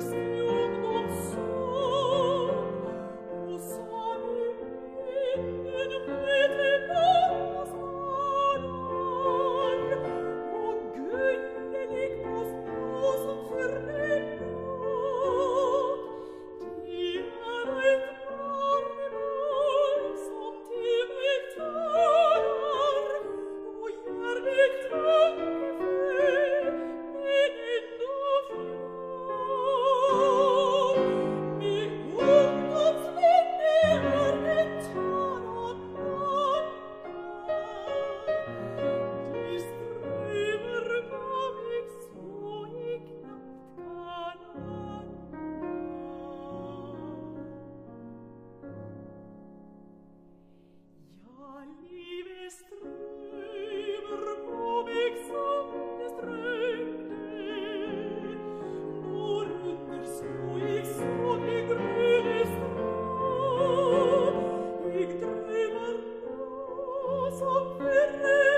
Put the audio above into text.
Christ. so